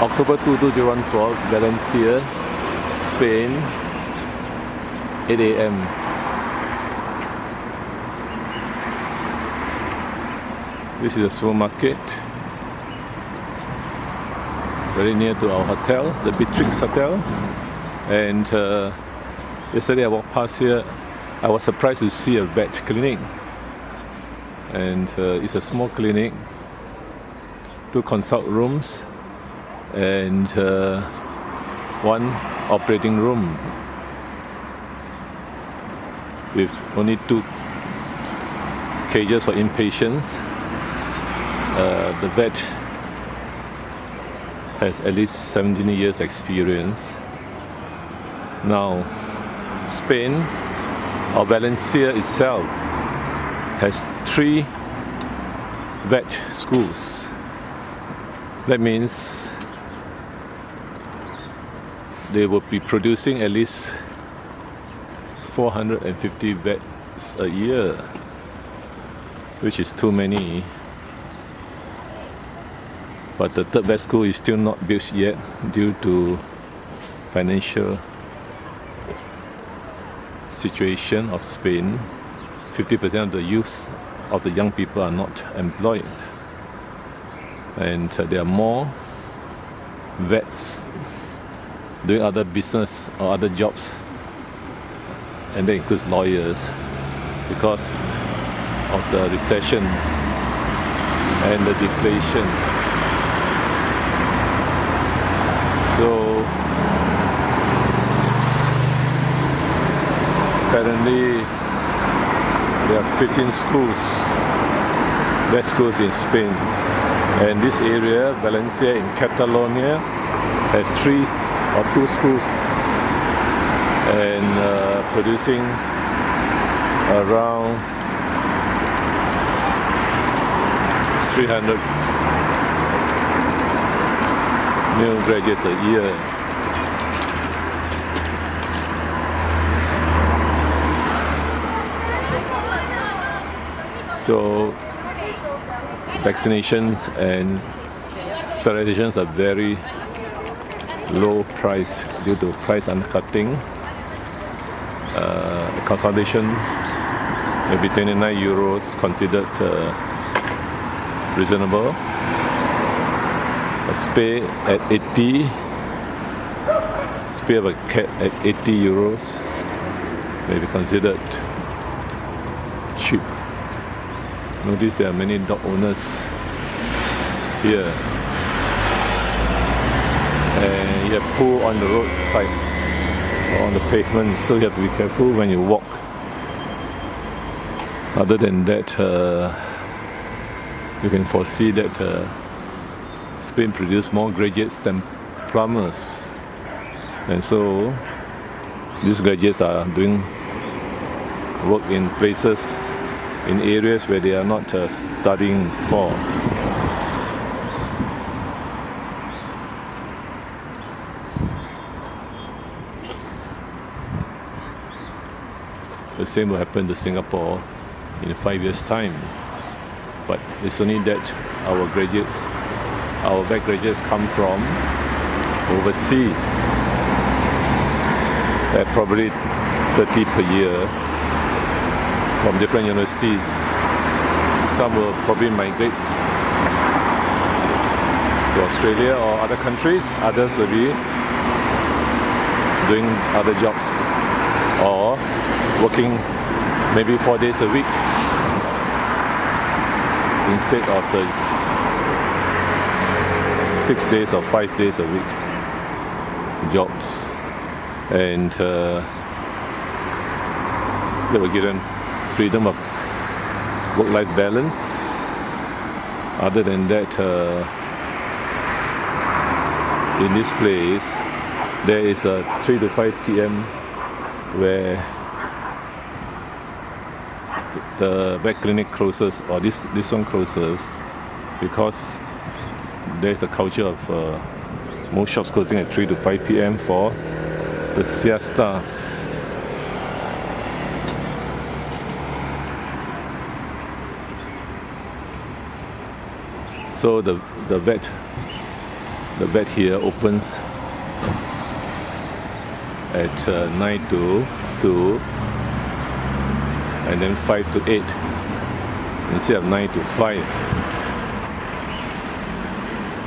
October 2, 2014, Valencia, Spain, 8 a.m. This is a supermarket very near to our hotel, the Beatrix Hotel. And uh, yesterday I walked past here, I was surprised to see a vet clinic. And uh, it's a small clinic, two consult rooms, and uh, one operating room with only two cages for inpatients. Uh, the vet has at least 17 years experience. Now, Spain or Valencia itself has three vet schools. That means they will be producing at least 450 vets a year, which is too many. But the third vet school is still not built yet due to financial situation of Spain. 50% of the youths, of the young people are not employed. And uh, there are more vets doing other business or other jobs and that includes lawyers because of the recession and the deflation. So apparently there are 15 schools, vet schools in Spain. And this area, Valencia in Catalonia, has three or two schools and uh, producing around 300 new graduates a year. So vaccinations and sterilizations are very low price due to price undercutting uh, the consultation maybe 29 euros considered uh, reasonable. A spay at 80, spay of a cat at 80 euros may be considered cheap. Notice there are many dog owners here. And you have pool on the roadside on the pavement. So you have to be careful when you walk. Other than that uh, you can foresee that uh, Spain produce more graduates than plumbers. And so these graduates are doing work in places in areas where they are not uh, studying for The same will happen to Singapore in five years' time. But it's only that our graduates, our back graduates come from overseas. At probably 30 per year from different universities. Some will probably migrate to Australia or other countries. Others will be doing other jobs or working maybe four days a week instead of the six days or five days a week jobs and uh, they were given freedom of work-life balance other than that uh, in this place there is a 3 to 5 p.m. where the vet clinic closes or this this one closes because there's a culture of uh, most shops closing at 3 to 5 p.m. for the siestas. So the, the vet The vet here opens at uh, 9 to 2 and then 5 to 8 instead of 9 to 5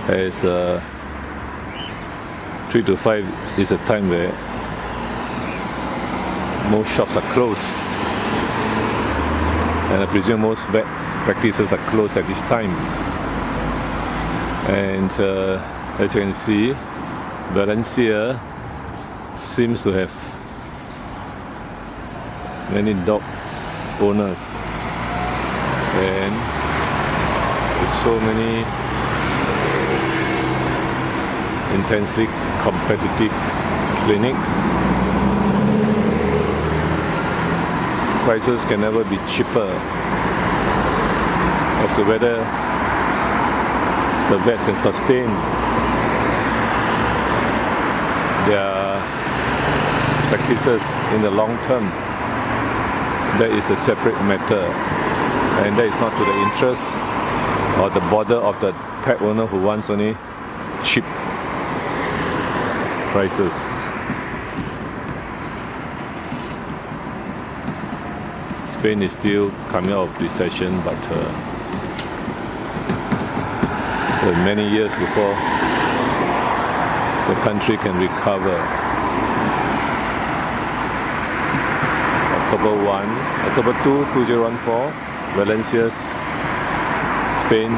as uh, 3 to 5 is a time where most shops are closed. And I presume most vets practices are closed at this time. And uh, as you can see Valencia seems to have many dog owners and with so many intensely competitive clinics. Prices can never be cheaper. As to whether the vets can sustain their practices in the long term. That is a separate matter and that is not to the interest or the bother of the pet owner who wants only cheap prices. Spain is still coming out of recession but uh, many years before the country can recover. October 1, October 2, 2014, Valencia's Spain